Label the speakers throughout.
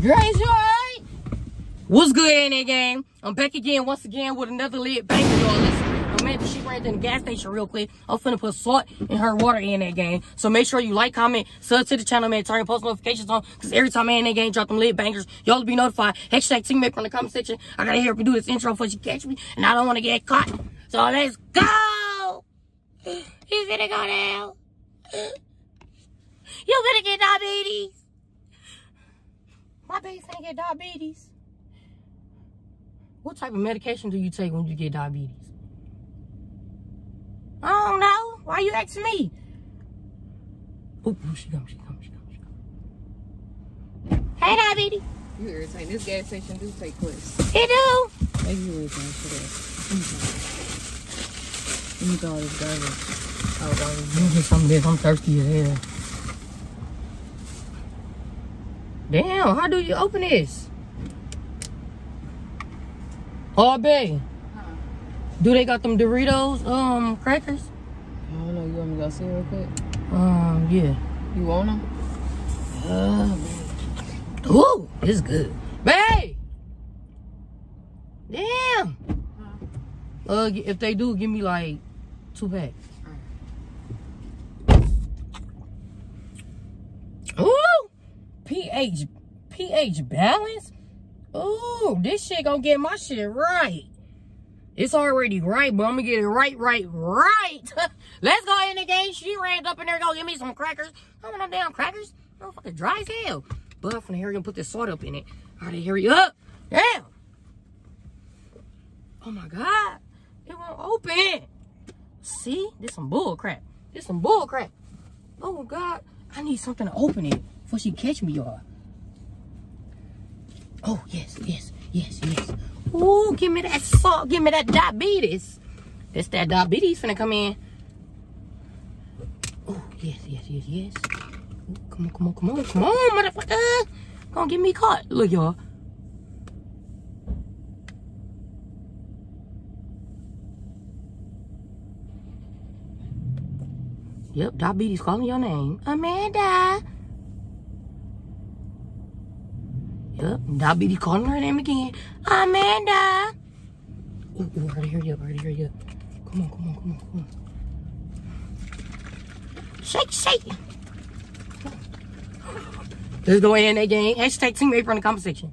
Speaker 1: Grace, you alright? What's good in that game? I'm back again once again with another lit banger, y'all. Listen, I'm she ran to the gas station real quick. I'm finna put salt in her water in that game. So make sure you like, comment, sub to the channel, man. Turn your post notifications on. Cause every time I in that game drop them lit bangers, y'all be notified. Hashtag teammate from the comment section. I gotta hear if you do this intro before she catch me. And I don't wanna get caught. So let's go! He's gonna go down. You're gonna get diabetes. Baby's gonna get diabetes. What type of medication do you take when you get diabetes? I don't know. Why you asking me? Oh, she she comes, she comes, she comes. Hey, diabetes.
Speaker 2: You irritating. This gas station do take place.
Speaker 1: It do.
Speaker 2: Hey, you irritating for that. Let me go all this garbage. Oh, garbage.
Speaker 1: Let get some of this. I'm thirsty as hell. Damn, how do you open this? Oh, babe. Do they got them Doritos, um, crackers?
Speaker 2: I don't know. You want me to go see real quick?
Speaker 1: Um, yeah.
Speaker 2: You want them?
Speaker 1: Uh, ooh, it's good. Babe! Damn! Uh, if they do, give me like two packs. Ooh! pH, pH balance? Ooh, this shit gonna get my shit right. It's already right, but I'm gonna get it right, right, right. Let's go in the game. She ran up in there, go give me some crackers. I want no damn crackers. I'm fucking dry as hell. But I'm finna hurry and put this salt up in it. Alright, hurry up. Damn. Oh my god. It won't open. See? This some bull crap. This some bull crap. Oh god. I need something to open it before she catch me, y'all. Oh, yes, yes, yes, yes. Ooh, give me that salt. Give me that diabetes. That's that diabetes finna come in. Oh, yes, yes, yes, yes. Ooh, come on, come on, come on, come on, motherfucker. Gonna get me caught. Look, y'all. Yep, diabetes calling your name. Amanda. Yep, diabetes calling her name again. Amanda. Ooh, ooh, hurry, hurry up, hurry, hurry up. Come on, come on, come on, come on. Shake, shake. Let's go in that game. Hashtag teammate from the comment section.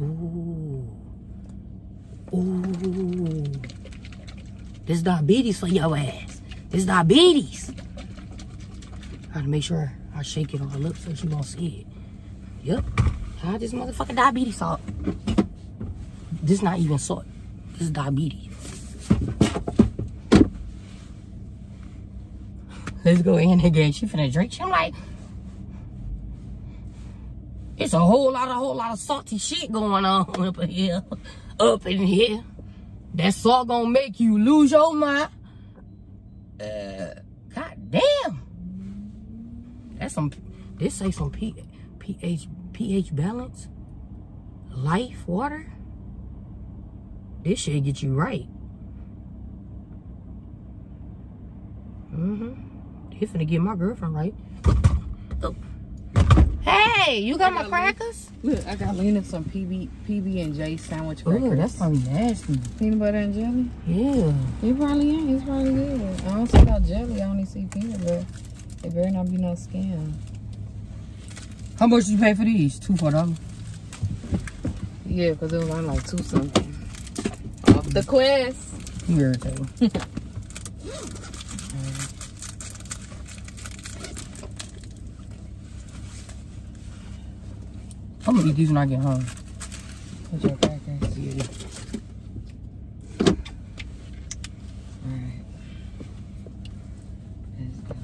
Speaker 1: Ooh. Ooh. This diabetes for your ass. This diabetes. Gotta make sure I shake it all up so she won't see it. Yep. Try this motherfucking diabetes salt. This not even salt. This is diabetes. Let's go in again. She finna drink. She, I'm like, it's a whole lot, a whole lot of salty shit going on up in here. Up in here. That salt gonna make you lose your mind. Uh, God damn. That's some, this say some P, pH, pH balance. Life water. This shit get you right. Mm-hmm. He finna get my girlfriend right. Oh. Hey, you got my crackers?
Speaker 2: Look, I got Lena some PB, PB and J sandwich crackers.
Speaker 1: Ooh, that's probably nasty.
Speaker 2: peanut butter and jelly.
Speaker 1: Yeah.
Speaker 2: It probably ain't. It's probably good. I don't see no jelly. I only see peanut butter. It better not be no skin.
Speaker 1: How much did you pay for these? Two for them.
Speaker 2: Yeah, because it was on like two something. Off the quest.
Speaker 1: You irritating. I'm gonna eat these when I get home.
Speaker 2: Put your crackers.
Speaker 1: Yeah.
Speaker 2: Alright. Let's go.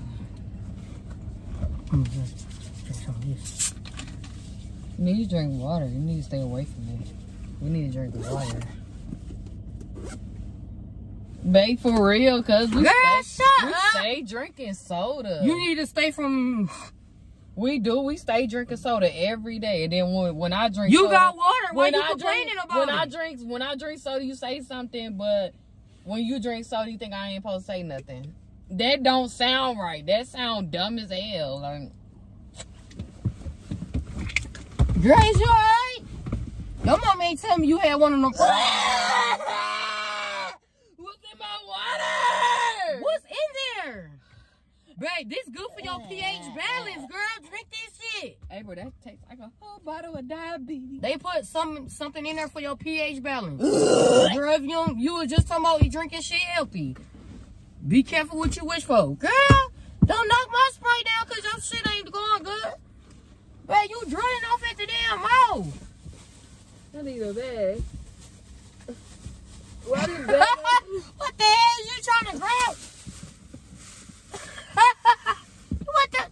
Speaker 1: I'm gonna just drink some of this.
Speaker 2: You need to drink water. You need to stay away from it. We need to drink water. Babe, for real, cause we,
Speaker 1: Girl,
Speaker 2: stay, we stay drinking soda.
Speaker 1: You need to stay from.
Speaker 2: we do. We stay drinking soda every day, and then when, when I drink,
Speaker 1: You
Speaker 2: soda,
Speaker 1: got water. Why
Speaker 2: when
Speaker 1: you
Speaker 2: I
Speaker 1: complaining
Speaker 2: drink,
Speaker 1: about
Speaker 2: when
Speaker 1: it?
Speaker 2: I drink when I drink soda, you say something, but when you drink soda, you think I ain't supposed to say nothing. That don't sound right. That sound dumb as hell. Like
Speaker 1: Grace, you alright? Your mom ain't tell me you had one of them.
Speaker 2: What's in my water?
Speaker 1: What's in there? Babe, this good for your pH balance, girl. Drink this shit.
Speaker 2: Hey, bro, that tastes like a whole bottle of diabetes.
Speaker 1: They put some something in there for your pH balance. girl, if you don't, you was just talking about you drinking shit healthy. Be careful what you wish for. Girl, don't knock my spray down because your shit ain't going good. Babe, you draining off at the damn mouth.
Speaker 2: I need a bag. What is that?
Speaker 1: what the hell is you trying to grab? what the?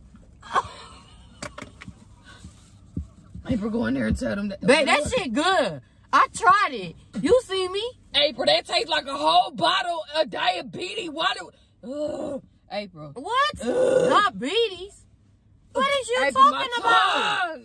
Speaker 2: April, go in there and tell them that.
Speaker 1: Babe, that shit good. I tried it. You see me?
Speaker 2: April, that tastes like a whole bottle of diabetes. Why do? Ugh. April.
Speaker 1: What?
Speaker 2: Ugh.
Speaker 1: Diabetes? What is you
Speaker 2: April,
Speaker 1: talking about?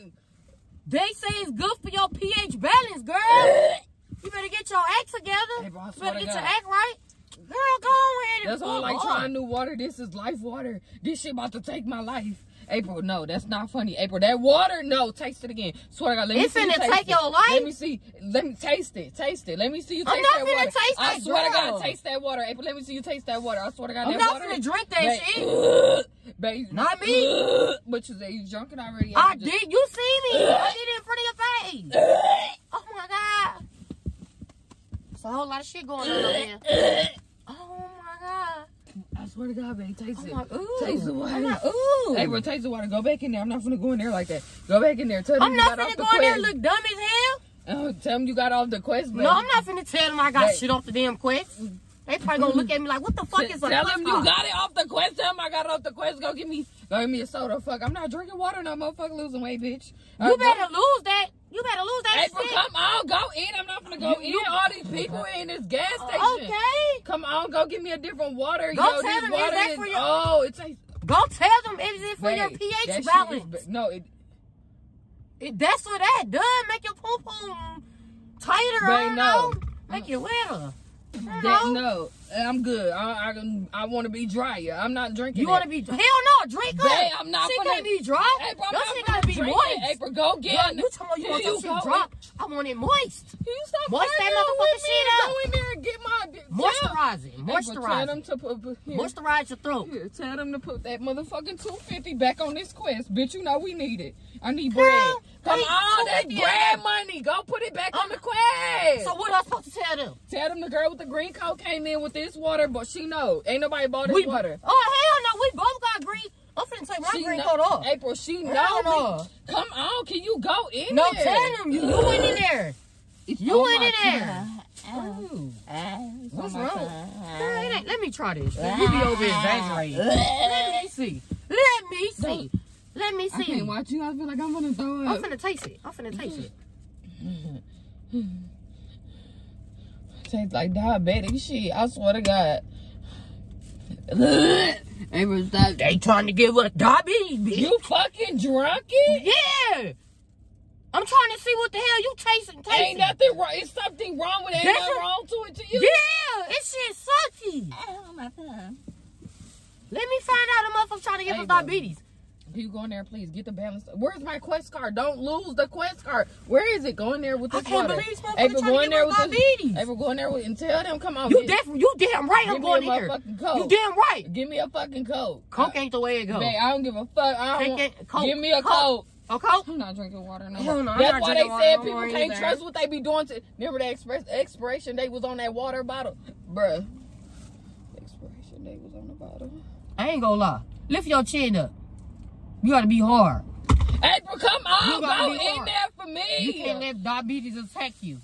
Speaker 1: They say it's good for your pH balance, girl. You better get your act together.
Speaker 2: April,
Speaker 1: you better
Speaker 2: to
Speaker 1: get your
Speaker 2: God.
Speaker 1: act right. Girl, go ahead and
Speaker 2: That's
Speaker 1: pull
Speaker 2: like
Speaker 1: hard.
Speaker 2: trying new water. This is life water. This shit about to take my life. April, no, that's not funny. April, that water, no, taste it again. Swear to God, let me
Speaker 1: It
Speaker 2: see you
Speaker 1: finna take
Speaker 2: it.
Speaker 1: your life?
Speaker 2: Let me see. Let me taste it. Taste it. Let me see you taste I'm
Speaker 1: not
Speaker 2: that
Speaker 1: finna
Speaker 2: water.
Speaker 1: taste
Speaker 2: I
Speaker 1: that,
Speaker 2: swear to
Speaker 1: girl.
Speaker 2: God, taste that water. April, let me see you taste that water. I swear to God,
Speaker 1: I'm
Speaker 2: that
Speaker 1: not
Speaker 2: water.
Speaker 1: finna drink that
Speaker 2: Babe,
Speaker 1: shit.
Speaker 2: Babe,
Speaker 1: Not me.
Speaker 2: But you say you drunk it already.
Speaker 1: I
Speaker 2: just-
Speaker 1: did. You see me? I did it in front of your face. Oh my god. There's a whole lot of shit going on over here. Oh my god.
Speaker 2: I swear to God, babe, taste
Speaker 1: Oh
Speaker 2: it.
Speaker 1: ooh.
Speaker 2: Taste the water.
Speaker 1: I'm ooh.
Speaker 2: April, taste the water. Go back in there. I'm not finna go in there like that. Go back in there. Tell them
Speaker 1: I'm not
Speaker 2: got off
Speaker 1: finna
Speaker 2: the
Speaker 1: go in there and look dumb as hell.
Speaker 2: Oh, tell them you got off the quest, baby.
Speaker 1: No, I'm not finna tell them I got shit off the damn quest. They probably gonna look at me like, what the fuck is a
Speaker 2: Tell them you got it off the quest. Tell them I got it off the quest. Go give me, go give me a soda. Fuck, I'm not drinking water no motherfucker losing weight, bitch.
Speaker 1: You
Speaker 2: Uh,
Speaker 1: better lose that. You better lose that
Speaker 2: April,
Speaker 1: shit.
Speaker 2: come on, go in. I'm not gonna go in. All these people in this gas station.
Speaker 1: Okay.
Speaker 2: Come on, go get me a different water.
Speaker 1: Go
Speaker 2: Yo,
Speaker 1: tell
Speaker 2: this
Speaker 1: them, is
Speaker 2: water
Speaker 1: for your-
Speaker 2: oh, it tastes.
Speaker 1: Go tell them is it for your pH balance.
Speaker 2: is- no, it,
Speaker 1: It, that's what that does. Make your poo poo tighter. I don't
Speaker 2: no.
Speaker 1: know. Make it wetter. I
Speaker 2: that,
Speaker 1: don't know.
Speaker 2: no, I'm good. I, I, I want to be drier. I'm not drinking.
Speaker 1: You want to be hell no, drink up.
Speaker 2: Babe, I'm not
Speaker 1: She
Speaker 2: gonna-
Speaker 1: be dry.
Speaker 2: April, I'm
Speaker 1: Your
Speaker 2: not
Speaker 1: shit gotta be moist.
Speaker 2: it. April, go get
Speaker 1: Girl,
Speaker 2: it.
Speaker 1: you talking about you want
Speaker 2: Here
Speaker 1: your shit dry? I want it moist.
Speaker 2: Can you stop
Speaker 1: Moist that motherfucking shit up.
Speaker 2: Go in there and get my
Speaker 1: Moisturize it.
Speaker 2: April, tell
Speaker 1: Moisturize
Speaker 2: them to put, here,
Speaker 1: Moisturize your throat.
Speaker 2: here, tell them to put that motherfucking 250 back on this quest. Bitch, you know we need it. I need
Speaker 1: Girl,
Speaker 2: bread. Come that's
Speaker 1: 250
Speaker 2: bread money. Go put it back on the quest.
Speaker 1: So what am I supposed to tell them?
Speaker 2: tell them the girl with the green coat came in with this water, but she know. Ain't nobody bought this
Speaker 1: We,
Speaker 2: water.
Speaker 1: oh hell no, we both got green. I'm finna take my
Speaker 2: She
Speaker 1: green
Speaker 2: know-
Speaker 1: coat off.
Speaker 2: April, she know
Speaker 1: no.
Speaker 2: Come on, can you go in
Speaker 1: No,
Speaker 2: there?
Speaker 1: tell them you, you went in there. You
Speaker 2: Oh
Speaker 1: went in there. Ooh. What's wrong? Girl, it ain't- let me try this. You be over exaggerating. Let me see. Let me see. Let me see.
Speaker 2: I can't watch you. I feel like I'm gonna throw up.
Speaker 1: I'm finna taste it. I'm finna taste it.
Speaker 2: Tastes like diabetic shit. I swear to God.
Speaker 1: They trying to give us diabetes, bitch.
Speaker 2: You fucking drunk it?
Speaker 1: Yeah. I'm trying to see what the hell you tasting. tasting.
Speaker 2: Ain't nothing wrong. Is something wrong with it? Ain't nothing wrong to it to you?
Speaker 1: Yeah, it's shit sucky.
Speaker 2: Oh, my thumb.
Speaker 1: Let me find out the motherfucker trying to give
Speaker 2: Hey,
Speaker 1: us diabetes.
Speaker 2: You go in there, please? Get the balance. Where's my quest card? Don't lose the quest card. Where is it? Go in there with
Speaker 1: I can't
Speaker 2: water.
Speaker 1: believe this
Speaker 2: April, go in there with this.
Speaker 1: diabetes.
Speaker 2: April, go in there with, and tell them, come on.
Speaker 1: You definitely, you damn right. I'm going in here.
Speaker 2: Coke.
Speaker 1: You damn right.
Speaker 2: Give me a fucking coke.
Speaker 1: Coke ain't the way it goes.
Speaker 2: Man, I don't give a fuck. I don't want,
Speaker 1: Coke.
Speaker 2: Give me a
Speaker 1: Coke.
Speaker 2: coke.
Speaker 1: A Coke?
Speaker 2: I'm not drinking water no more.
Speaker 1: no,
Speaker 2: That's why they said
Speaker 1: no
Speaker 2: people
Speaker 1: more
Speaker 2: can't
Speaker 1: either.
Speaker 2: trust what they be doing to. Remember the express expiration date was on that water bottle, bruh. Expiration date was on the bottle.
Speaker 1: I ain't gonna lie. Lift your chin up. You gotta be hard.
Speaker 2: April, come on,
Speaker 1: You gotta
Speaker 2: go
Speaker 1: be
Speaker 2: in
Speaker 1: hard.
Speaker 2: there for me.
Speaker 1: You can't let diabetes attack you.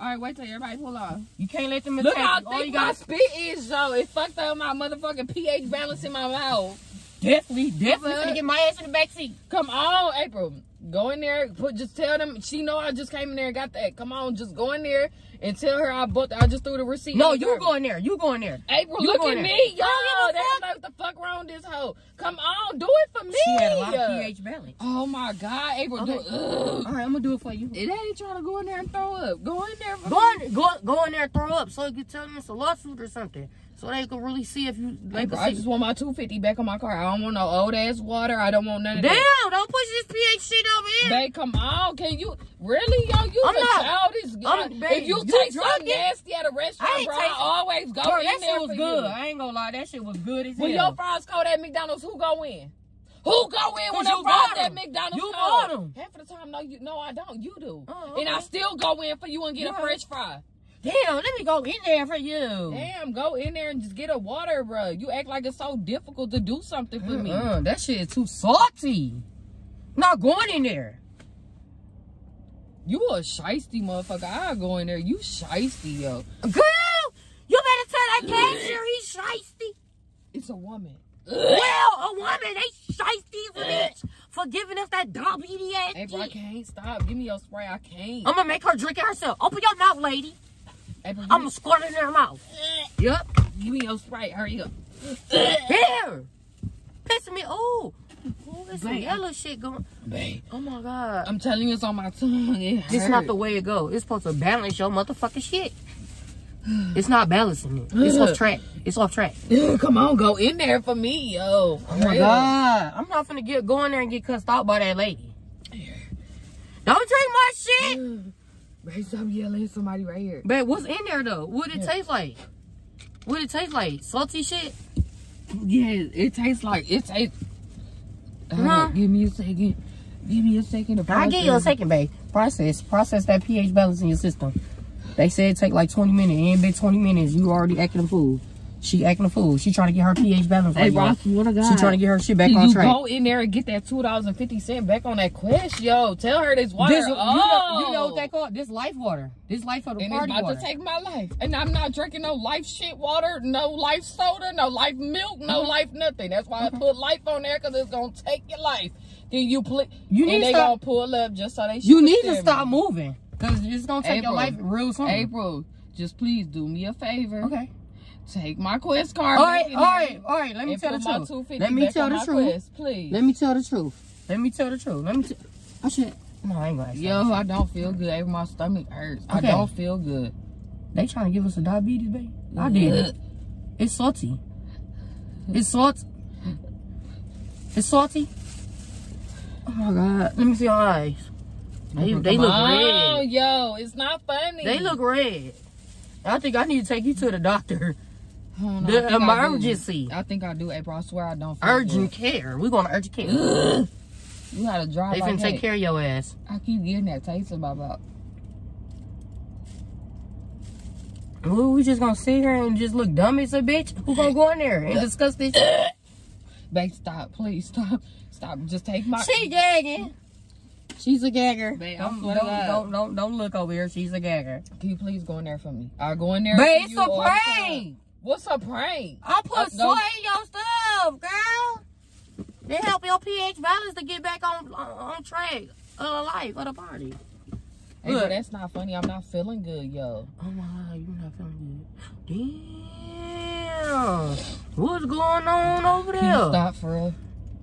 Speaker 2: All right, wait till everybody pull off.
Speaker 1: You can't let them attack
Speaker 2: Look
Speaker 1: attack
Speaker 2: how
Speaker 1: you. All you
Speaker 2: thick my
Speaker 1: got
Speaker 2: spit is, though. It fucked up my motherfucking pH balance in my mouth.
Speaker 1: definitely, definitely
Speaker 2: I'm
Speaker 1: gonna get my ass in the back seat.
Speaker 2: Come on, April. Go in there. Put just tell them. She know I just came in there and got that. Come on, just go in there and tell her I bought. I just threw the receipt.
Speaker 1: No, you
Speaker 2: garbage.
Speaker 1: go in there. You go in there.
Speaker 2: April,
Speaker 1: You
Speaker 2: look at me, yo.
Speaker 1: I don't give a
Speaker 2: That's like what the fuck wrong this hoe. Come on, do it for me.
Speaker 1: She had a lot of pH balance.
Speaker 2: Oh my God, April, do
Speaker 1: Okay.
Speaker 2: it.
Speaker 1: All right, I'm gonna do it for you.
Speaker 2: It ain't trying to go in there and throw up. Go in there. For
Speaker 1: Go in, go, go in there and throw up so you can tell them it's a lawsuit or something. So they can really see if you. They can
Speaker 2: I just want my 250 back on my car. I don't want no old ass water. I don't want none of
Speaker 1: Damn!
Speaker 2: that.
Speaker 1: Damn, don't push this pH shit over here.
Speaker 2: Babe, come on. Can you really, yo? You
Speaker 1: I'm
Speaker 2: the
Speaker 1: not-
Speaker 2: childish.
Speaker 1: I'm-
Speaker 2: If you,
Speaker 1: you
Speaker 2: take something nasty at a restaurant,
Speaker 1: ain't
Speaker 2: bro, I always go
Speaker 1: Bro,
Speaker 2: in
Speaker 1: that
Speaker 2: there
Speaker 1: shit was good.
Speaker 2: you.
Speaker 1: I ain't gonna lie, that shit was good as
Speaker 2: When
Speaker 1: hell.
Speaker 2: your fries cold at McDonald's, who go in? Who go in when
Speaker 1: you
Speaker 2: fries
Speaker 1: bought
Speaker 2: at
Speaker 1: 'em.
Speaker 2: McDonald's
Speaker 1: You
Speaker 2: cold?
Speaker 1: them
Speaker 2: Half of the time, no, you, no, I don't. You do.
Speaker 1: Oh,
Speaker 2: And I still go in for you and get
Speaker 1: Yeah.
Speaker 2: a French fry.
Speaker 1: Damn, let me go in there for you.
Speaker 2: Damn, go in there and just get a water, bro. You act like it's so difficult to do something for me.
Speaker 1: Uh-uh, that shit is too salty. Not going in there.
Speaker 2: You a shiesty motherfucker. I go in there. You shiesty, yo.
Speaker 1: Girl, you better tell that cashier he's shiesty.
Speaker 2: It's a woman.
Speaker 1: Well, a woman, they a bitch for giving us that diabetes ass
Speaker 2: Hey, bro, I can't stop. Give me your spray. I can't.
Speaker 1: I'm gonna make her drink it herself. Open your mouth, lady. I'm gonna squirt it in her mouth. Yep.
Speaker 2: give me your spray. Hurry up.
Speaker 1: Here. Pissing me. Oh. Oh, there's some yellow shit going.
Speaker 2: Babe.
Speaker 1: Oh my god.
Speaker 2: I'm telling you, it's on my tongue. It
Speaker 1: This not the way it go. It's supposed to balance your motherfucking shit. It's not balancing it. It's off track. It's off track.
Speaker 2: Come on, go in there for me, yo.
Speaker 1: Oh my god. I'm not finna get go in there and get cussed out by that lady. Don't drink my shit.
Speaker 2: Babe, stop yelling. Somebody right here.
Speaker 1: But what's in there though? What it
Speaker 2: Yeah.
Speaker 1: taste like? What it taste like? Salty shit?
Speaker 2: Yeah, it tastes like it tastes. Uh,
Speaker 1: Huh?
Speaker 2: Give me a second. Give me a second. To
Speaker 1: I'll give you a second, babe. Process. Process that pH balance in your system. They said it take like 20 minutes. Ain't been 20 minutes. You already acting a fool. She acting a fool. She trying to get her pH balance
Speaker 2: Hey,
Speaker 1: right.
Speaker 2: bro, I
Speaker 1: y'all.
Speaker 2: to God.
Speaker 1: She trying to get her shit back
Speaker 2: you
Speaker 1: on track.
Speaker 2: You go in there and get that two dollars and fifty cent back on that quest, yo. Tell her this water.
Speaker 1: This, you, know,
Speaker 2: oh.
Speaker 1: you know what they call it? This life water. This life of the
Speaker 2: And it's about
Speaker 1: water.
Speaker 2: to take my life. And I'm not drinking no life shit water, no life soda, no life milk, no
Speaker 1: Uh-huh.
Speaker 2: life nothing. That's why I put life on there because it's gonna take your life. Then you put
Speaker 1: You need
Speaker 2: and
Speaker 1: to
Speaker 2: they
Speaker 1: stop-
Speaker 2: gonna pull up just so they
Speaker 1: you need to stop moving. Because it's going to take your life real soon.
Speaker 2: April, just please do me a favor.
Speaker 1: Okay.
Speaker 2: Take my quest card.
Speaker 1: All right, all right, all right. Let me tell the truth. Let me tell the truth.
Speaker 2: Quest, please.
Speaker 1: Let me tell the truth. Let me tell the truth. Let me tell. I should. No, I ain't gonna.
Speaker 2: Yo. I don't feel good. My stomach hurts. I don't feel good.
Speaker 1: They trying to give us a diabetes, baby. I did it. It's salty. It's salty. It's salty. Oh my god. Let me see your eyes. They, they look
Speaker 2: on,
Speaker 1: red.
Speaker 2: Yo, it's not funny.
Speaker 1: They look red. I think I need to take you to the doctor.
Speaker 2: Oh, no, I
Speaker 1: The
Speaker 2: I
Speaker 1: emergency.
Speaker 2: I think I do, April. I swear I don't feel
Speaker 1: Urgent care. We're going to urgent care.
Speaker 2: You gotta drive
Speaker 1: They finna take care of your ass.
Speaker 2: I keep getting that taste in my mouth.
Speaker 1: Well, we just gonna sit here and just look dumb as a bitch? Who gonna go in there and discuss this? shit?
Speaker 2: Babe, stop. Please stop. Stop. Just take my.
Speaker 1: She gagging. She's a gagger.
Speaker 2: Babe, I
Speaker 1: don't, don't, don't, don't, don't look over here. She's a gagger.
Speaker 2: Can you please go in there for me? I'll go in there.
Speaker 1: Babe, it's a prank.
Speaker 2: What's a prank?
Speaker 1: I put
Speaker 2: Uh,
Speaker 1: soy in your stuff, girl. They help your pH balance to get back on on, track of the life of the party.
Speaker 2: Hey,
Speaker 1: Look.
Speaker 2: that's not funny. I'm not feeling good, yo.
Speaker 1: Oh my god, you're not feeling good. Damn. What's going on over there?
Speaker 2: Can you stop for real?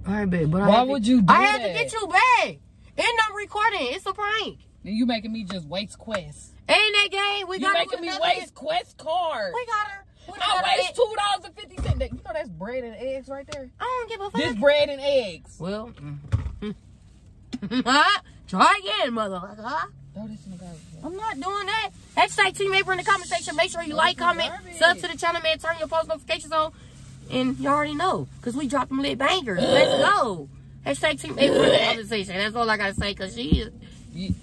Speaker 1: All right, babe. But I
Speaker 2: Why
Speaker 1: had to-
Speaker 2: would you do
Speaker 1: I had
Speaker 2: that?
Speaker 1: to get you back. And I'm recording. It's a prank.
Speaker 2: Then you making me just waste quest.
Speaker 1: Ain't that game? We
Speaker 2: You
Speaker 1: got
Speaker 2: making me waste quest card.
Speaker 1: We got her.
Speaker 2: I
Speaker 1: oh,
Speaker 2: waste two dollars and fifty cents. You know that's bread and eggs right there.
Speaker 1: I don't give a fuck.
Speaker 2: This bread and eggs.
Speaker 1: Well, mm-hmm. huh? Try again, motherfucker.
Speaker 2: Throw this in the garbage.
Speaker 1: I'm not doing that. Hashtag Team April in the comment section. Make sure you
Speaker 2: Oh,
Speaker 1: like, comment,
Speaker 2: garbage.
Speaker 1: sub to the channel, man. Turn your post notifications on. And you already know. Because we drop them lit bangers. Let's go. Hashtag Team April in the comment section. That's all I got to say. Because she is.
Speaker 2: You-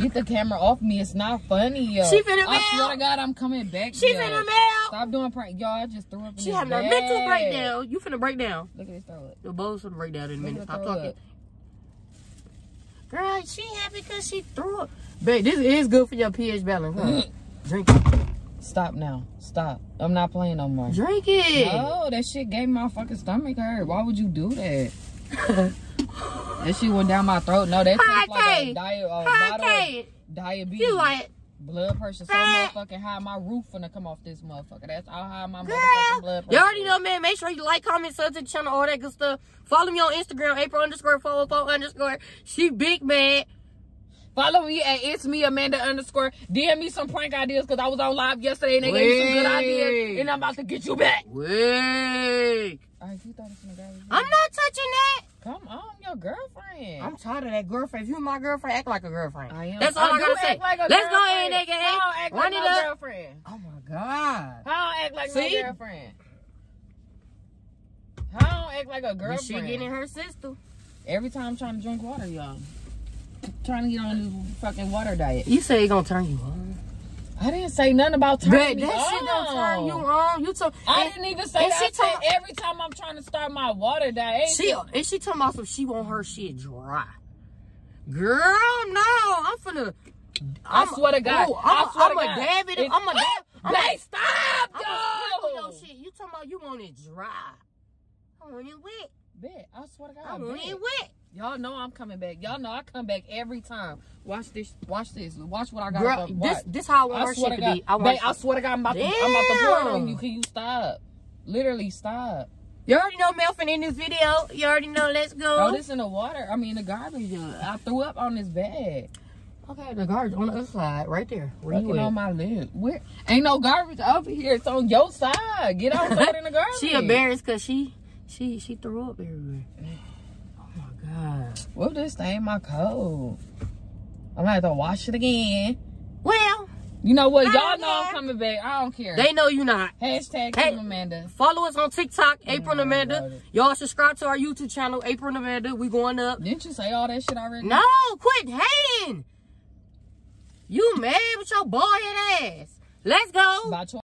Speaker 2: Get the camera off me. It's not funny, yo.
Speaker 1: She finna
Speaker 2: I swear
Speaker 1: mail.
Speaker 2: to God, I'm coming back.
Speaker 1: She's
Speaker 2: yo.
Speaker 1: in the mail.
Speaker 2: Stop doing prank. Y'all I just threw up in
Speaker 1: She having a
Speaker 2: bag.
Speaker 1: mental breakdown. You finna break down.
Speaker 2: Look at this throw up.
Speaker 1: The bowl's finna break down in a minute. Stop talking.
Speaker 2: up.
Speaker 1: Girl, she happy because she threw up. Babe, this is good for your pH balance, huh? Mm. Drink it.
Speaker 2: Stop now. Stop. I'm not playing no more.
Speaker 1: Drink it.
Speaker 2: No, that shit gave my fucking stomach hurt. Why would you do that? That shit went down my throat. No, that tastes like a diet, a
Speaker 1: High
Speaker 2: bottle
Speaker 1: K.
Speaker 2: diabetes.
Speaker 1: You like,
Speaker 2: blood pressure so motherfucking high. My roof finna come off this motherfucker. That's how high my
Speaker 1: girl.
Speaker 2: motherfucking blood pressure.
Speaker 1: You already know, man. Make sure you like, comment, sub to the channel, all that good stuff. Follow me on Instagram, April underscore 404 underscore. She big man.
Speaker 2: Follow me at it's me Amanda underscore. DM me some prank ideas because I was on live yesterday and they gave me some good ideas and I'm about to get you back.
Speaker 1: Wait.
Speaker 2: All right, you this in the garbage.
Speaker 1: I'm not touching that.
Speaker 2: Come on, your girlfriend.
Speaker 1: I'm tired of that girlfriend. If you my girlfriend, act like a girlfriend.
Speaker 2: I am.
Speaker 1: That's oh, all I,
Speaker 2: do
Speaker 1: gotta say.
Speaker 2: like
Speaker 1: Let's go ahead and
Speaker 2: girlfriend.
Speaker 1: get
Speaker 2: I don't act
Speaker 1: Run
Speaker 2: like my girlfriend.
Speaker 1: Oh my god.
Speaker 2: I don't act like
Speaker 1: See?
Speaker 2: my girlfriend. I don't act like a girlfriend.
Speaker 1: get in her sister.
Speaker 2: Every time I'm trying to drink water, y'all. Trying to get on this fucking water diet.
Speaker 1: You say it gonna turn you on.
Speaker 2: I didn't say nothing about
Speaker 1: But
Speaker 2: turning
Speaker 1: that
Speaker 2: me
Speaker 1: shit gonna turn you
Speaker 2: on.
Speaker 1: You
Speaker 2: I
Speaker 1: and-
Speaker 2: didn't even say
Speaker 1: and
Speaker 2: that.
Speaker 1: she
Speaker 2: I said every time I'm trying to start my water diet.
Speaker 1: She and she talking about some she want her shit dry. Girl, no, I'm finna.
Speaker 2: I swear to God.
Speaker 1: Ooh,
Speaker 2: I
Speaker 1: I'm,
Speaker 2: swear
Speaker 1: I'm
Speaker 2: to
Speaker 1: a
Speaker 2: God.
Speaker 1: dab it.
Speaker 2: It's-
Speaker 1: I'm a dab. I'm a,
Speaker 2: stop,
Speaker 1: I'm a
Speaker 2: yo.
Speaker 1: shit. You talking about you want it dry? I want it wet.
Speaker 2: Bet, I swear to God.
Speaker 1: I want
Speaker 2: bet.
Speaker 1: it wet.
Speaker 2: Y'all know I'm coming back. Y'all know I come back every time. Watch this. Watch this. Watch what I got.
Speaker 1: Girl, this this how I want
Speaker 2: I
Speaker 1: her
Speaker 2: swear
Speaker 1: shit
Speaker 2: to God.
Speaker 1: be. I
Speaker 2: Babe. I swear to God, I'm about to, I'm about to pour on you. Can you stop? Literally stop.
Speaker 1: you already know Melvin in this video. You already know. Let's go.
Speaker 2: Oh, this in the water. I mean the garbage. I threw up on this bag.
Speaker 1: okay, the garbage on the other side, right there. Where you
Speaker 2: Fucking on my lip. Where? Ain't no garbage over here. It's on your side. Get out in the garbage.
Speaker 1: She embarrassed because she she she threw up everywhere. Oh my god.
Speaker 2: Whoop this stain my coat. I'm gonna have to wash it again.
Speaker 1: Well,
Speaker 2: You know what? Y'all know. I'm coming back. I don't care.
Speaker 1: they know you not.
Speaker 2: Hashtag
Speaker 1: Hey.
Speaker 2: Amanda.
Speaker 1: Follow us on TikTok, April and Amanda. Y'all subscribe to our YouTube channel, April and Amanda. We going up.
Speaker 2: Didn't you say all that shit already?
Speaker 1: No, quit hating. You mad with your boy ass. Let's go.